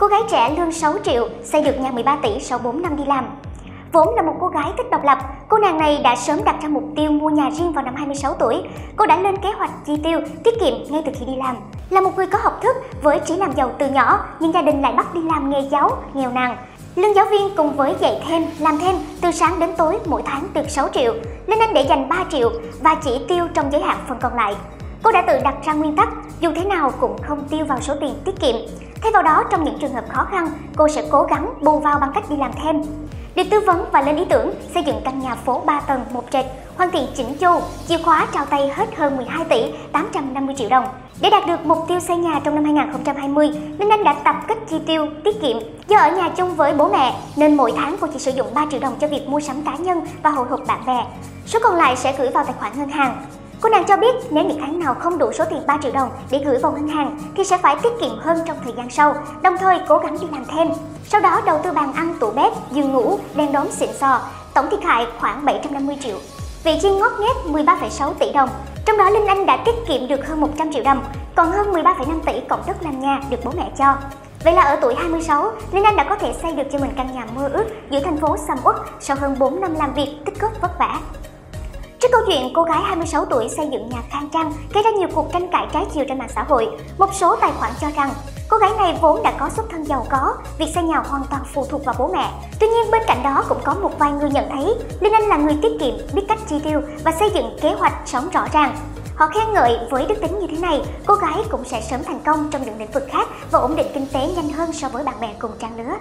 Cô gái trẻ lương 6 triệu, xây được nhà 13 tỷ sau 4 năm đi làm. Vốn là một cô gái thích độc lập, cô nàng này đã sớm đặt ra mục tiêu mua nhà riêng vào năm 26 tuổi. Cô đã lên kế hoạch chi tiêu, tiết kiệm ngay từ khi đi làm. Là một người có học thức với chỉ làm giàu từ nhỏ, nhưng gia đình lại bắt đi làm nghề giáo, nghèo nàn. Lương giáo viên cùng với dạy thêm, làm thêm từ sáng đến tối mỗi tháng được 6 triệu. Linh Anh để dành 3 triệu và chỉ tiêu trong giới hạn phần còn lại. Cô đã tự đặt ra nguyên tắc, dù thế nào cũng không tiêu vào số tiền tiết kiệm. Thay vào đó, trong những trường hợp khó khăn, cô sẽ cố gắng bù vào bằng cách đi làm thêm. Được tư vấn và lên ý tưởng xây dựng căn nhà phố 3 tầng một trệt, hoàn thiện chỉnh chu, chìa khóa trao tay hết hơn 12 tỷ 850 triệu đồng. Để đạt được mục tiêu xây nhà trong năm 2020, Linh Anh đã tập cách chi tiêu, tiết kiệm. Do ở nhà chung với bố mẹ, nên mỗi tháng cô chỉ sử dụng 3 triệu đồng cho việc mua sắm cá nhân và hội họp bạn bè. Số còn lại sẽ gửi vào tài khoản ngân hàng. Cô nàng cho biết nếu những tháng nào không đủ số tiền 3 triệu đồng để gửi vào ngân hàng thì sẽ phải tiết kiệm hơn trong thời gian sau, đồng thời cố gắng đi làm thêm. Sau đó đầu tư bàn ăn, tủ bếp, giường ngủ, đèn đóm xịn sò, tổng thiệt hại khoảng 750 triệu. Vị chi ngót nghét 13,6 tỷ đồng, trong đó Linh Anh đã tiết kiệm được hơn 100 triệu đồng, còn hơn 13,5 tỷ cộng đất làm nhà được bố mẹ cho. Vậy là ở tuổi 26, Linh Anh đã có thể xây được cho mình căn nhà mơ ước giữa thành phố Sầm Uất sau hơn 4 năm làm việc tích cực vất vả. Trước câu chuyện cô gái 26 tuổi xây dựng nhà khang trang gây ra nhiều cuộc tranh cãi trái chiều trên mạng xã hội, một số tài khoản cho rằng cô gái này vốn đã có xuất thân giàu có, việc xây nhà hoàn toàn phụ thuộc vào bố mẹ. Tuy nhiên bên cạnh đó cũng có một vài người nhận thấy Linh Anh là người tiết kiệm, biết cách chi tiêu và xây dựng kế hoạch sống rõ ràng. Họ khen ngợi với đức tính như thế này, cô gái cũng sẽ sớm thành công trong những lĩnh vực khác và ổn định kinh tế nhanh hơn so với bạn bè cùng trang lứa.